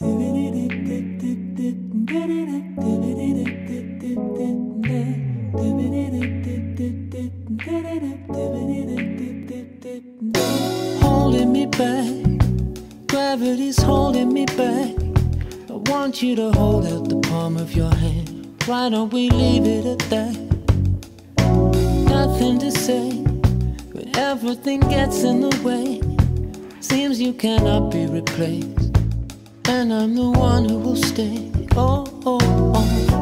Holding me back, gravity's holding me back. I want you to hold out the palm of your hand. Why don't we leave it at that? Nothing to say but everything gets in the way. Seems you cannot be replaced, and I'm the one who will stay. Oh, oh, oh.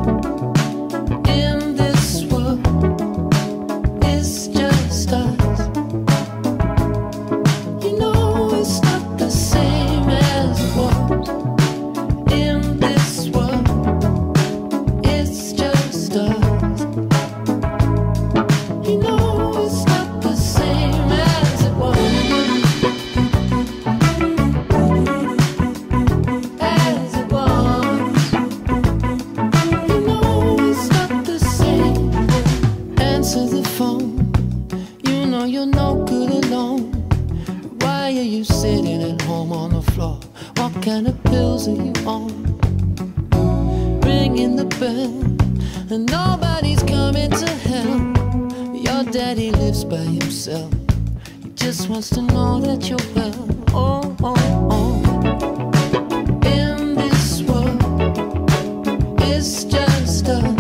answer the phone. You know you're no good alone. Why are you sitting at home on the floor? What kind of pills are you on? Ringing the bell, and nobody's coming to help. Your daddy lives by himself. He just wants to know that you're well. Oh, oh, oh. In this world, it's just us.